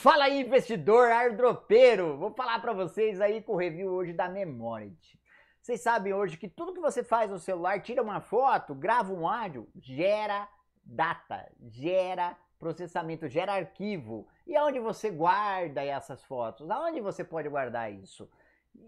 Fala aí, investidor airdropeiro! Vou falar para vocês aí com o review hoje da Memority. Vocês sabem hoje que tudo que você faz no celular, tira uma foto, grava um áudio, gera data, gera processamento, gera arquivo. E aonde você guarda essas fotos? Aonde você pode guardar isso?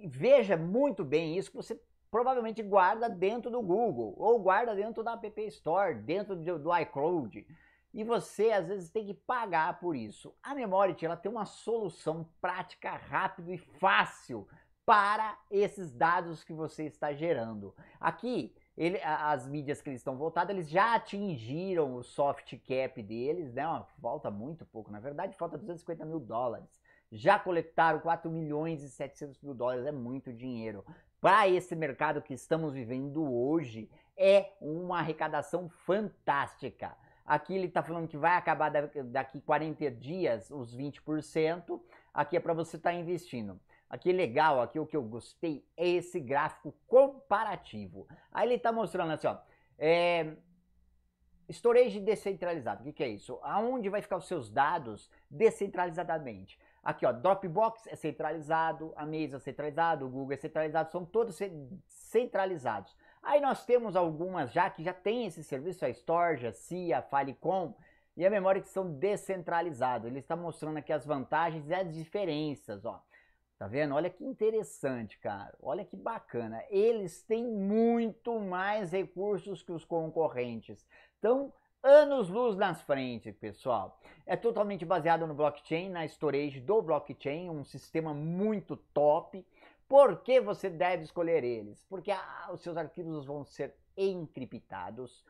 Veja muito bem isso que você provavelmente guarda dentro do Google ou guarda dentro da App Store, dentro do iCloud e você às vezes tem que pagar por isso. A Memority ela tem uma solução prática, rápida e fácil para esses dados que você está gerando. Aqui, ele, as mídias que eles estão voltadas, eles já atingiram o soft cap deles, né? Falta muito pouco, na verdade, falta 250 mil dólares. Já coletaram 4 milhões e 700 mil dólares, é muito dinheiro. Para esse mercado que estamos vivendo hoje, é uma arrecadação fantástica. Aqui ele está falando que vai acabar daqui 40 dias os 20%. Aqui é para você estar tá investindo. Aqui é legal, aqui o que eu gostei é esse gráfico comparativo. Aí ele está mostrando assim, ó, é, storage descentralizado. O que, que é isso? Aonde vai ficar os seus dados descentralizadamente? Aqui, ó, Dropbox é centralizado, a Mesa é centralizado, o Google é centralizado, são todos centralizados. Aí nós temos algumas já que já tem esse serviço, a Storage, a CIA, a Filecom e a memória que são descentralizados. Ele está mostrando aqui as vantagens e as diferenças, ó. Tá vendo? Olha que interessante, cara. Olha que bacana. Eles têm muito mais recursos que os concorrentes. Então, anos luz nas frente, pessoal. É totalmente baseado no blockchain, na storage do blockchain, um sistema muito top. Por que você deve escolher eles? Porque ah, os seus arquivos vão ser encriptados,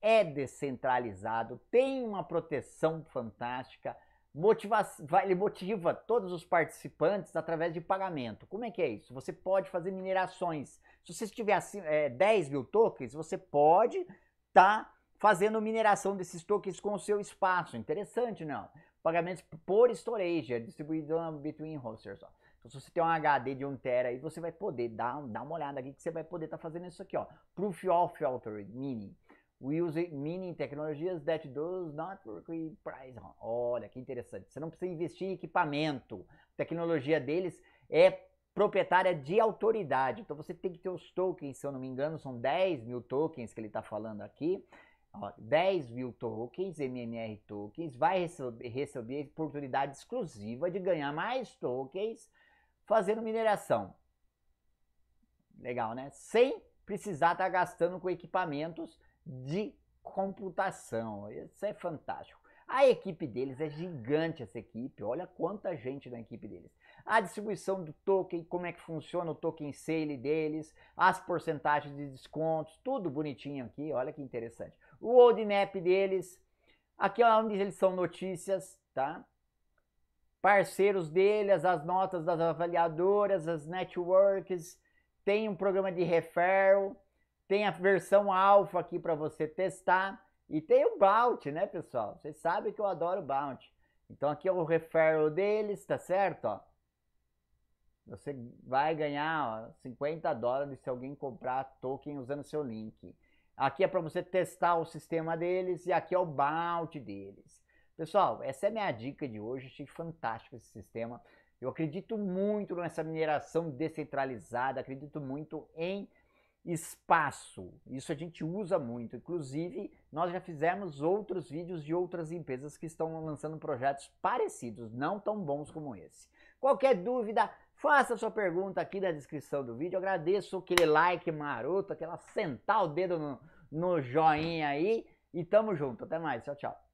é descentralizado, tem uma proteção fantástica, motiva, ele motiva todos os participantes através de pagamento. Como é que é isso? Você pode fazer minerações. Se você tiver é, 10 mil tokens, você pode estar tá fazendo mineração desses tokens com o seu espaço. Interessante, não? Pagamentos por storage, é distribuído between hosters. Ó. Então, se você tem um HD de 1 tera aí, você vai poder dar, dar uma olhada aqui que você vai poder estar tá fazendo isso aqui, ó. Proof of Authority, Mini. We use Mini tecnologias that does not with price. Olha que interessante. Você não precisa investir em equipamento. A tecnologia deles é proprietária de autoridade. Então você tem que ter os tokens, se eu não me engano, são 10 mil tokens que ele está falando aqui. Ó, 10 mil tokens, MMR tokens, vai receber, receber oportunidade exclusiva de ganhar mais tokens fazendo mineração. Legal, né? Sem precisar estar tá gastando com equipamentos de computação. Isso é fantástico. A equipe deles é gigante, essa equipe. Olha quanta gente na equipe deles. A distribuição do token, como é que funciona o token sale deles, as porcentagens de descontos, tudo bonitinho aqui. Olha que interessante. O roadmap deles, aqui é onde eles são notícias, tá? Parceiros deles, as notas das avaliadoras, as networks, tem um programa de referral, tem a versão alfa aqui para você testar e tem o Bounty, né, pessoal? Vocês sabem que eu adoro o Bounty. Então aqui é o referral deles, tá certo? Ó. Você vai ganhar ó, 50 dólares se alguém comprar token usando seu link. Aqui é para você testar o sistema deles e aqui é o bounty deles. Pessoal, essa é a minha dica de hoje. Achei fantástico esse sistema. Eu acredito muito nessa mineração descentralizada, acredito muito em espaço. Isso a gente usa muito. Inclusive, nós já fizemos outros vídeos de outras empresas que estão lançando projetos parecidos, não tão bons como esse. Qualquer dúvida, faça sua pergunta aqui na descrição do vídeo. Eu agradeço aquele like maroto, aquela sentar o dedo no, no joinha aí. E tamo junto. Até mais. Tchau, tchau.